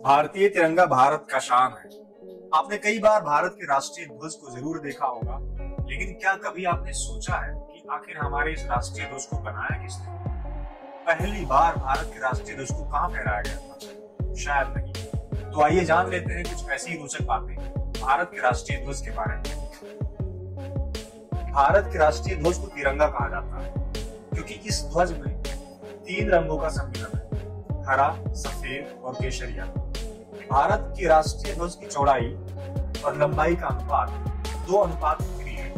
भारतीय तिरंगा भारत का शान है। आपने कई बार भारत के राष्ट्रीय ध्वज को ज़रूर देखा होगा, लेकिन क्या कभी आपने सोचा है कि आखिर हमारे इस राष्ट्रीय ध्वज को बनाया किसने? पहली बार भारत के राष्ट्रीय ध्वज को कहाँ फहराया गया था? शायद नहीं। तो आइए जान लेते हैं कुछ ऐसी रोचक बातें भारत के राष्ट्रीय ध्वज के बारे में। भारत के राष्ट्रीय ध्वज को तिरंगा कहा जाता है, क्योंकि इस ध्वज में तीन रंगों का सम्मिलन है, हरा, सफ़ेद और केशरिया। भारत की राष्ट्रीय ध्वज की चौड़ाई और लंबाई का अनुपात, दो अनुपात है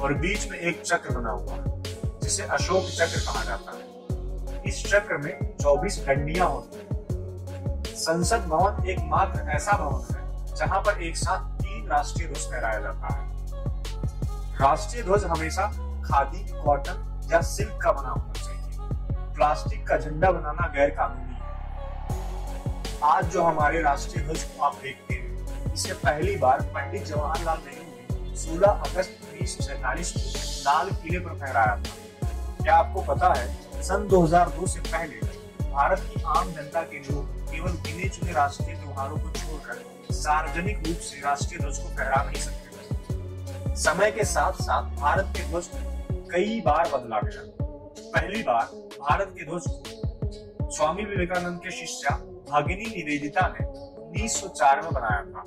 और बीच में एक चक्र बना हुआ है, जिसे अशोक चक्र कहा जाता है। इस चक्र में 24 डंडियाँ होती हैं। संसद भवन एकमात्र ऐसा भवन है, जहाँ पर एक साथ तीन राष्ट्रीय ध्वज फहराया जाता है। राष्ट्रीय ध्वज हमेशा खादी, कॉटन या सिल्क का बना होना चाहिए। प्लास्टिक का झंडा बनाना गैर कानूनी आज जो हमारे राष्ट्रीय ध्वज को आप देखते हैं इसे पहली बार पंडित जवाहरलाल नेहरू ने 16 अगस्त उन्नीस सैतालीस को लाल किले पर फहराया था। क्या आपको पता है, सन 2002 से पहले भारत की आम जनता के लोग केवल गिने चुने राष्ट्रीय त्योहारों को छोड़कर सार्वजनिक रूप से राष्ट्रीय ध्वज को फहरा नहीं सकते समय के साथ साथ भारत के ध्वज को कई बार बदला गया। पहली बार भारत के ध्वज को स्वामी विवेकानंद के शिष्या भगिनी निवेदिता ने 1904 में बनाया था।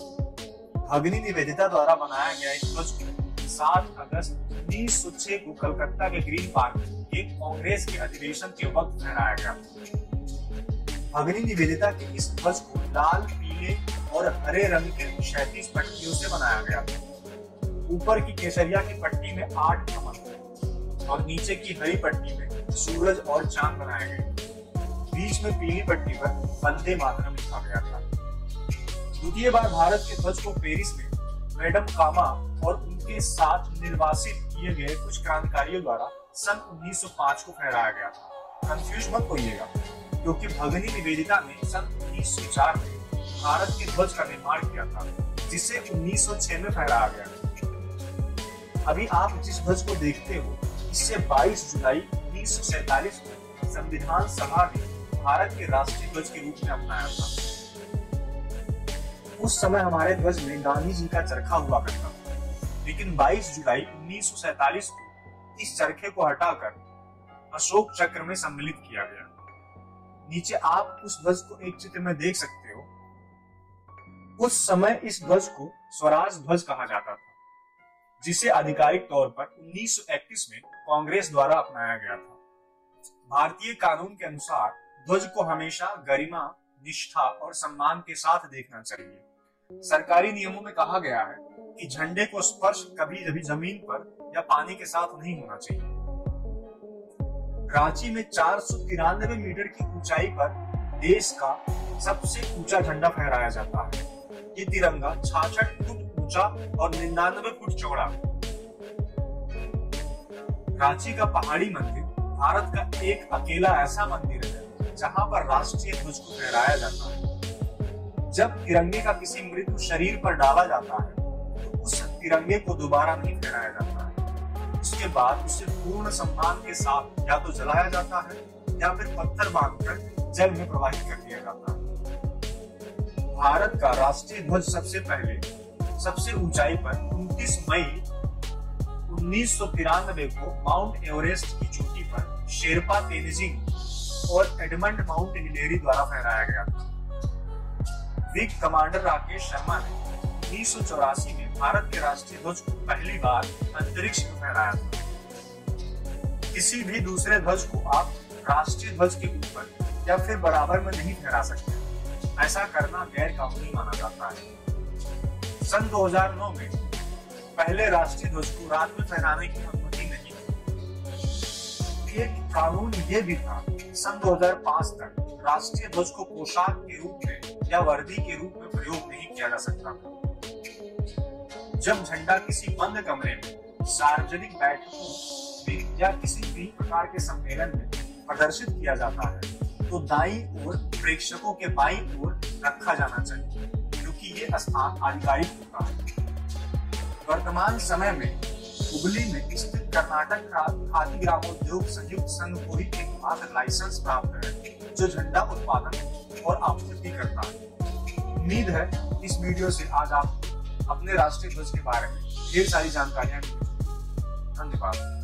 भगिनी निवेदिता द्वारा बनाया गया इस ध्वज को 7 अगस्त 1906 को कलकत्ता के ग्रीन पार्क के कांग्रेस के अधिवेशन के वक्त फहराया गया। भगिनी निवेदिता के इस ध्वज को लाल, पीले और हरे रंग के क्षैतिज पट्टियों से बनाया गया। ऊपर की केसरिया की पट्टी में आठ कमल और नीचे की हरी पट्टी में सूरज और चाँद बनाए गए। बीच में पीली पट्टी पर वंदे मातरम लिखा गया था। द्वितीय बार भारत के ध्वज को पेरिस में मैडम कामा और उनके साथ निर्वासित किए गए कुछ क्रांतिकारियों द्वारा सन 1905 को फहराया गया था। कंफ्यूज मत होइएगा, क्योंकि भगनी निवेदिता ने सन 1904 में भारत के ध्वज का निर्माण किया था, जिसे 1906 में फहराया गया। अभी आप जिस ध्वज को देखते हो, इससे 22 जुलाई उन्नीस को संविधान सभा ने भारत के राष्ट्रीय ध्वज के रूप में अपनाया था। उस समय हमारे ध्वज में गांधी जी का चरखा हुआ करता था। लेकिन 22 जुलाई उन्नीस को इस चरखे को हटाकर अशोक चक्र में सम्मिलित किया गया। नीचे आप उस ध्वज को एक चित्र में देख सकते हो। उस समय इस ध्वज को स्वराज ध्वज कहा जाता था, जिसे आधिकारिक तौर पर 1931 में कांग्रेस द्वारा अपनाया गया था। भारतीय कानून के अनुसार ध्वज को हमेशा गरिमा, निष्ठा और सम्मान के साथ देखना चाहिए। सरकारी नियमों में कहा गया है कि झंडे को स्पर्श कभी कभी ज़मीन पर या पानी के साथ नहीं होना चाहिए। रांची में चार सौ तिरानबे मीटर की ऊंचाई पर देश का सबसे ऊँचा झंडा फहराया जाता है। ये तिरंगा छाछठ फुट ऊँचा और निन्यानवे फुट चौड़ा है। रांची का पहाड़ी मंदिर, भारत का एक अकेला ऐसा मंदिर है जहाँ पर राष्ट्रीय ध्वज को फहराया जाता है। जब तिरंगे का किसी मृत्यु शरीर पर डाला जाता है तो उस तिरंगे को दोबारा नहीं फहराया जाता है। उसके बाद उसे पूर्ण सम्मान के साथ या तो जलाया जाता है, या फिर पत्थर बांधकर जल में प्रवाहित कर दिया जाता है। भारत का राष्ट्रीय ध्वज सबसे पहले, सबसे ऊंचाई पर 29 मई उन्नीस को माउंट एवरेस्ट की चोटी पर शेरपा तेनजिंग और एडमंड माउंट हिलेरी द्वारा फहराया गया था। विक कमांडर राकेश शर्मा ने उन्नीस में भारत के राष्ट्रीय ध्वज को पहली बार अंतरिक्ष में फहराया था। किसी भी दूसरे ध्वज को आप राष्ट्रीय ध्वज के ऊपर या फिर बराबर में नहीं फहरा सकते। ऐसा करना गैर कानूनी माना जाता है। सन 2009 में पहले राष्ट्रीय ध्वज को रात में फहराने की अनुमति नहीं एक कानून ये भी था सन 2005 तक राष्ट्रीय ध्वज को पोशाक के रूप में या वर्दी के रूप में प्रयोग नहीं किया जा सकता था। जब झंडा किसी बंद कमरे में, सार्वजनिक बैठकों में या किसी भी प्रकार के सम्मेलन में प्रदर्शित किया जाता है तो दाई ओर प्रेक्षकों के बाई ओर रखा जाना चाहिए, क्योंकि ये स्थान आधिकारिक होता है। वर्तमान समय में हुगली में स्थित कर्नाटक का खादी ग्रामोद्योग संयुक्त संघ को ही एकमात्र लाइसेंस प्राप्त है, जो झंडा उत्पादन और आपूर्ति करता है। उम्मीद है इस वीडियो से आज आप अपने राष्ट्रीय ध्वज के बारे में ढेर सारी जानकारियाँ धन्यवाद।